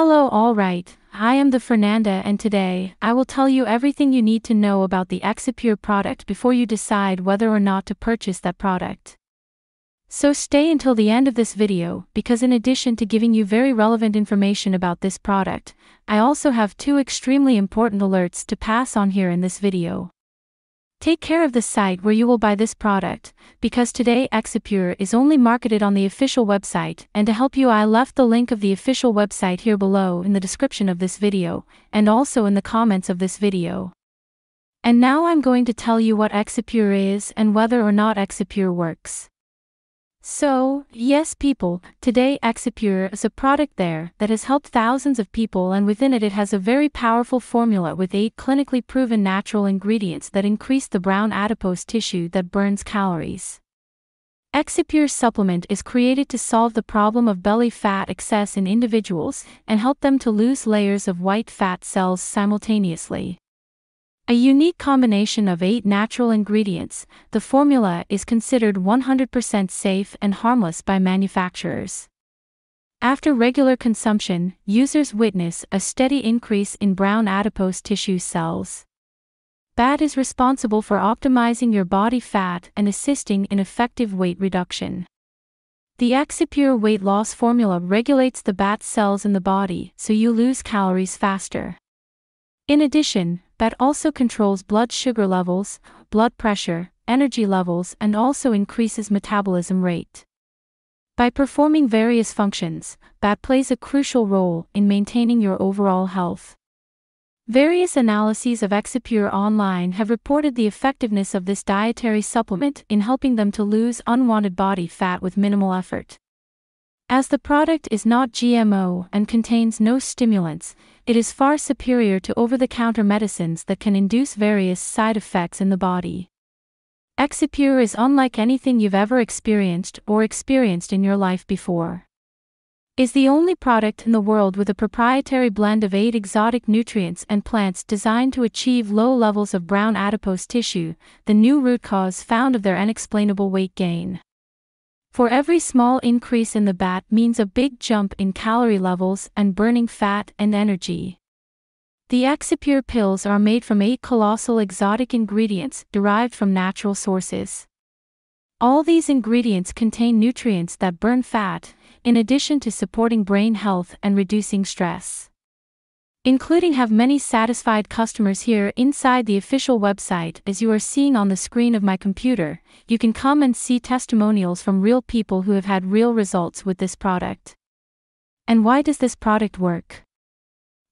Hello, alright. I am the Fernanda, and today, I will tell you everything you need to know about the Exipure product before you decide whether or not to purchase that product. So stay until the end of this video, because in addition to giving you very relevant information about this product, I also have two extremely important alerts to pass on here in this video. Take care of the site where you will buy this product, because today Exipure is only marketed on the official website and to help you I left the link of the official website here below in the description of this video, and also in the comments of this video. And now I'm going to tell you what Exipure is and whether or not Exipure works. So, yes, people, today Exipure is a product there that has helped thousands of people, and within it, it has a very powerful formula with eight clinically proven natural ingredients that increase the brown adipose tissue that burns calories. Exipure supplement is created to solve the problem of belly fat excess in individuals and help them to lose layers of white fat cells simultaneously. A unique combination of eight natural ingredients, the formula is considered 100% safe and harmless by manufacturers. After regular consumption, users witness a steady increase in brown adipose tissue cells. BAT is responsible for optimizing your body fat and assisting in effective weight reduction. The Exipure weight loss formula regulates the BAT cells in the body so you lose calories faster. In addition, BAT also controls blood sugar levels, blood pressure, energy levels, and also increases metabolism rate. By performing various functions, BAT plays a crucial role in maintaining your overall health. Various analyses of Exipure online have reported the effectiveness of this dietary supplement in helping them to lose unwanted body fat with minimal effort. As the product is not GMO and contains no stimulants, it is far superior to over the counter medicines that can induce various side effects in the body. Exipure is unlike anything you've ever experienced or experienced in your life before. Is the only product in the world with a proprietary blend of eight exotic nutrients and plants designed to achieve low levels of brown adipose tissue, the new root cause found of their unexplainable weight gain. For every small increase in the BAT means a big jump in calorie levels and burning fat and energy. The Exipure pills are made from eight colossal exotic ingredients derived from natural sources. All these ingredients contain nutrients that burn fat, in addition to supporting brain health and reducing stress including have many satisfied customers here inside the official website as you are seeing on the screen of my computer. You can come and see testimonials from real people who have had real results with this product. And why does this product work?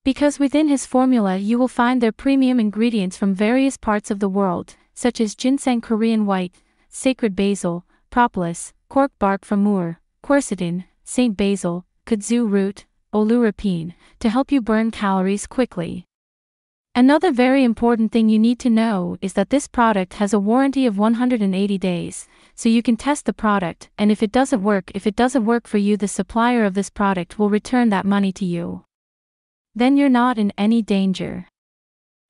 Because within his formula you will find their premium ingredients from various parts of the world, such as ginseng Korean white, sacred basil, propolis, cork bark from Amur, quercetin, St. basil, kudzu root, oleuropein, to help you burn calories quickly. Another very important thing you need to know is that this product has a warranty of 180 days, so you can test the product, and if it doesn't work, if it doesn't work for you, the supplier of this product will return that money to you. Then you're not in any danger.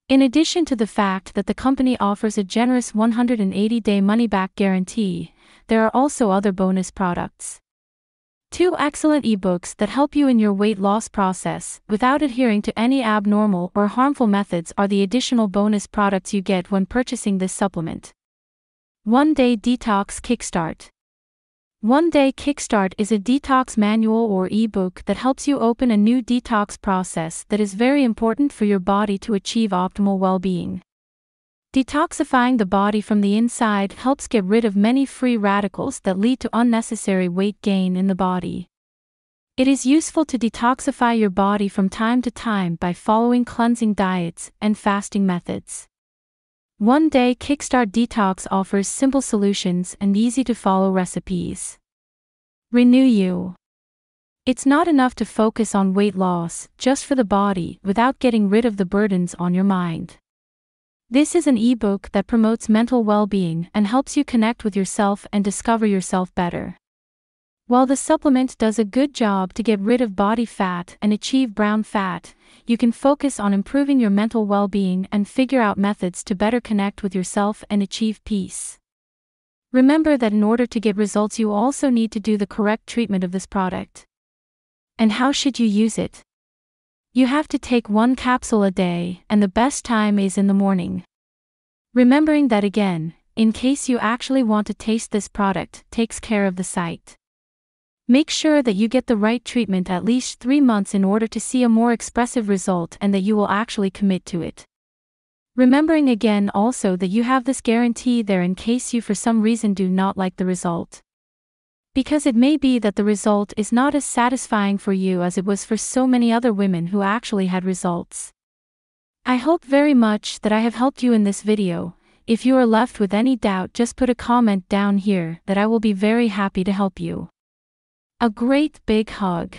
In addition to the fact that the company offers a generous 180 day money back guarantee, there are also other bonus products. Two excellent ebooks that help you in your weight loss process without adhering to any abnormal or harmful methods are the additional bonus products you get when purchasing this supplement. One Day Detox Kickstart One Day Kickstart is a detox manual or ebook that helps you open a new detox process that is very important for your body to achieve optimal well being. Detoxifying the body from the inside helps get rid of many free radicals that lead to unnecessary weight gain in the body. It is useful to detoxify your body from time to time by following cleansing diets and fasting methods. One Day Kickstart Detox offers simple solutions and easy to follow recipes. Renew you. It's not enough to focus on weight loss just for the body without getting rid of the burdens on your mind. This is an ebook that promotes mental well being and helps you connect with yourself and discover yourself better. While the supplement does a good job to get rid of body fat and achieve brown fat, you can focus on improving your mental well being and figure out methods to better connect with yourself and achieve peace. Remember that in order to get results, you also need to do the correct treatment of this product. And how should you use it? You have to take one capsule a day, and the best time is in the morning. Remembering that again, in case you actually want to taste this product, takes care of the site. Make sure that you get the right treatment at least 3 months in order to see a more expressive result and that you will actually commit to it. Remembering again also that you have this guarantee there in case you for some reason do not like the result. Because it may be that the result is not as satisfying for you as it was for so many other women who actually had results. I hope very much that I have helped you in this video. If you are left with any doubt, just put a comment down here that I will be very happy to help you. A great big hug.